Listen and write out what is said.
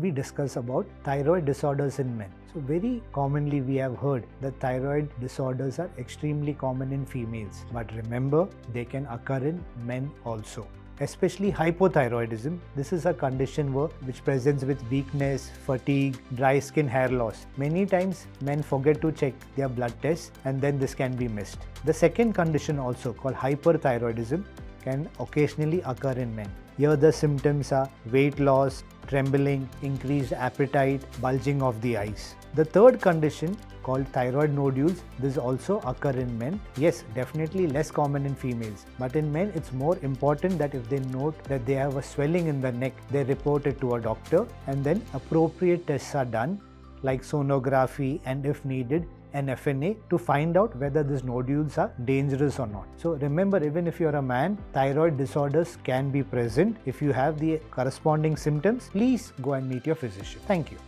we discuss about thyroid disorders in men. So very commonly we have heard that thyroid disorders are extremely common in females. But remember, they can occur in men also especially hypothyroidism. This is a condition which presents with weakness, fatigue, dry skin, hair loss. Many times men forget to check their blood tests and then this can be missed. The second condition also called hyperthyroidism can occasionally occur in men. Here the symptoms are weight loss, trembling, increased appetite, bulging of the eyes. The third condition called thyroid nodules, this also occur in men. Yes, definitely less common in females, but in men it's more important that if they note that they have a swelling in the neck, they report it to a doctor and then appropriate tests are done like sonography and if needed an FNA to find out whether these nodules are dangerous or not. So remember, even if you're a man, thyroid disorders can be present. If you have the corresponding symptoms, please go and meet your physician. Thank you.